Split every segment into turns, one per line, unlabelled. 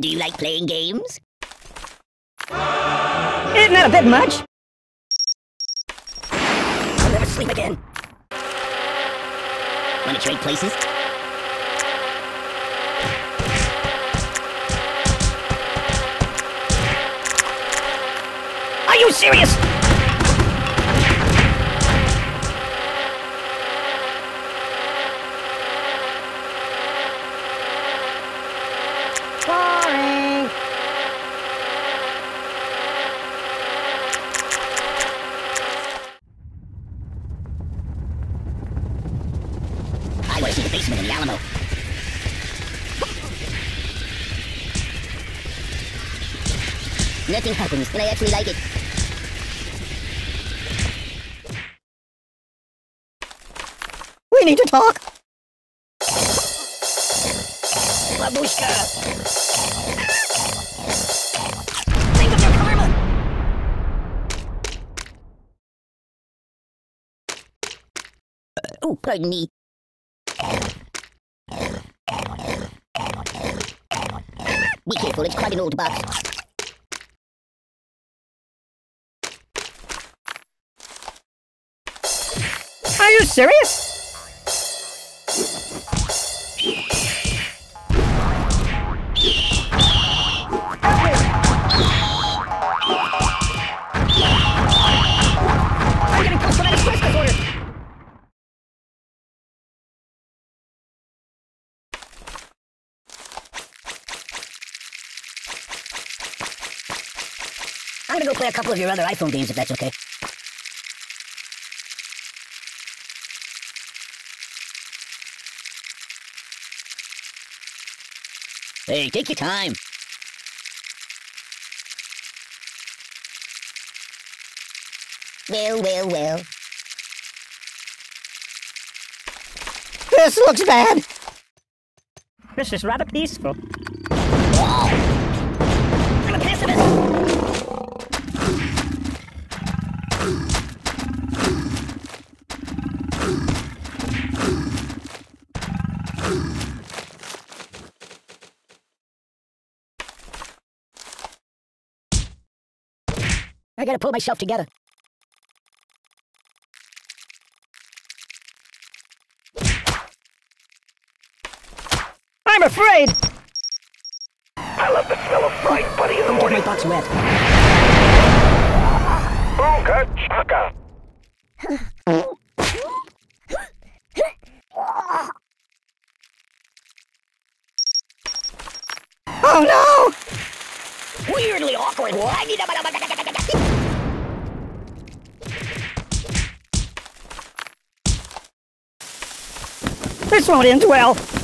Do you like playing games?
Eh, Isn't that a bit much?
I'll never sleep again. Wanna trade places?
Are you serious?
See the basement in the Alamo. Nothing happens, and I actually like it.
We need to talk.
Babushka! Think of your karma! Uh, oh, pardon me. Be careful, it's quite an old box.
Are you serious?
I'm gonna go play a couple of your other iPhone games if that's okay. Hey, take your time. Well, well, well.
This looks bad. This is rather peaceful.
I'm a pessimist. I gotta pull myself together.
I'm afraid.
I love the smell of fried buddy in the
Don't get
morning.
my box wet.
Boonka chaka.
Oh no!
Weirdly awkward.
no! This won't end well.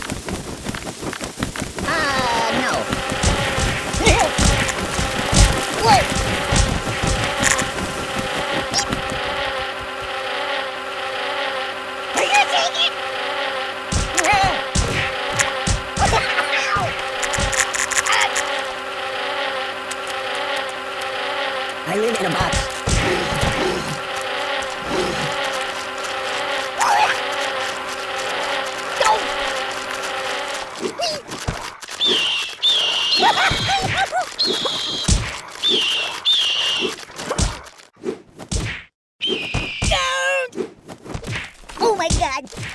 Oh my god!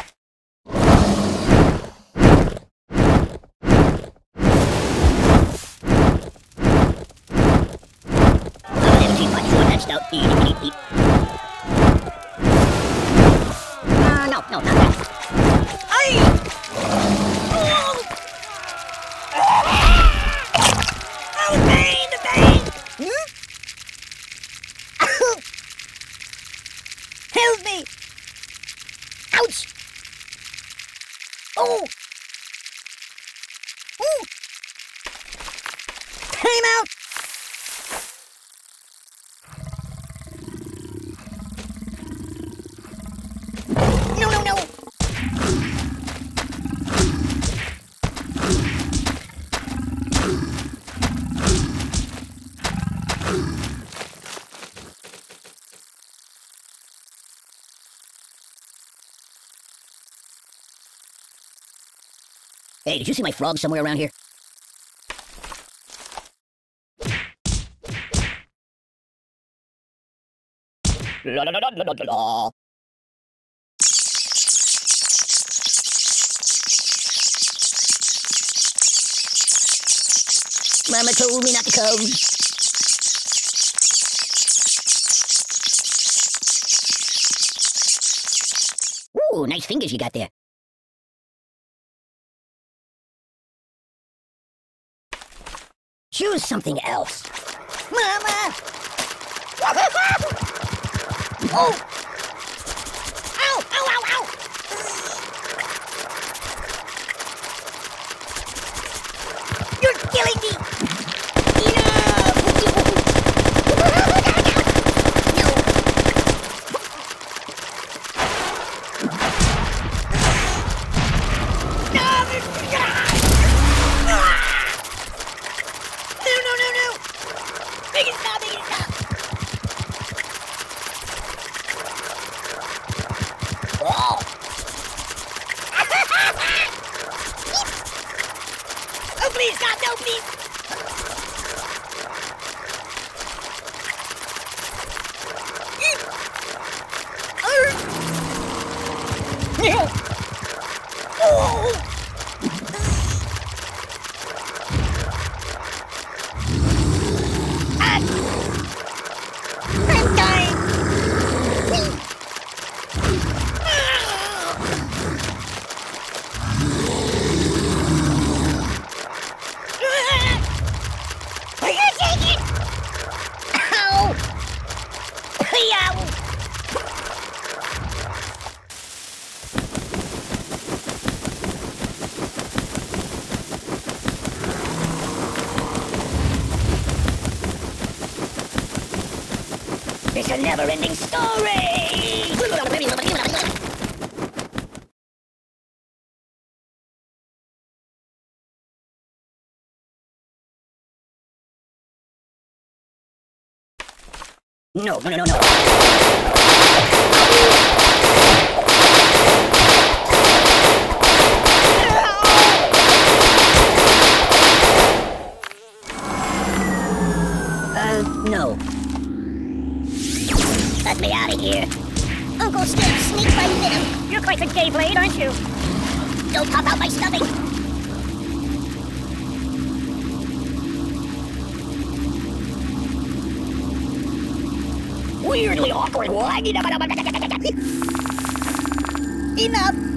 Uh, no, no, not that. Aye! Oh! Oh! Time out! Hey, did you see my frog somewhere around here? La la la la la la la. Mama told me not to come. Ooh, nice fingers you got there. Choose something else. Mama! oh! Ow! Ow, ow, ow! You're killing me! No, no, no, no! Make it stop, make it stop! Oh! oh, God! Oh! It's a never-ending story! No, no, no, no, no. You? Don't pop out my stomach. Weirdly awkward. I need a Enough.